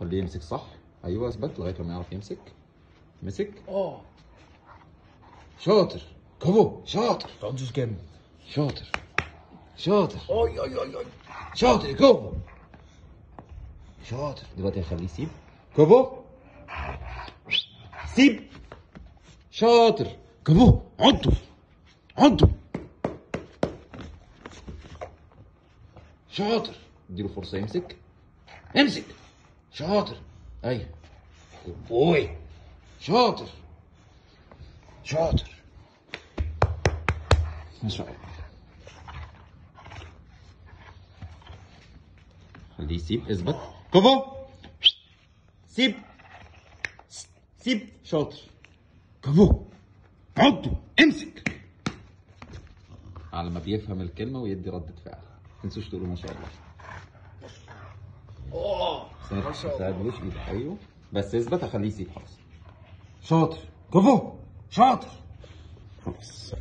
خليه يمسك صح؟ أيوه اثبت لغاية لما يعرف يمسك. مسك. آه. شاطر. كفو. شاطر. تقعدش جامد. شاطر. شاطر. أي أي أي أي. شاطر كفو. شاطر. دلوقتي هخليه يسيب. كفو. سيب. شاطر. كفو. عضه عضه شاطر. اديله فرصة يمسك. امسك شاطر. أيوه بوي شاطر. شاطر. ما شاء الله خليه يسيب اثبت. كفو سيب. سيب. شاطر. كفو عضه امسك. على ما بيفهم الكلمة ويدي ردة فعل. ما تنسوش تقولوا ما شاء الله. ما تعملوش إيدك أيوه بس اثبت أخليه يسيب خلاص شاطر. كفو شاطر. خلاص.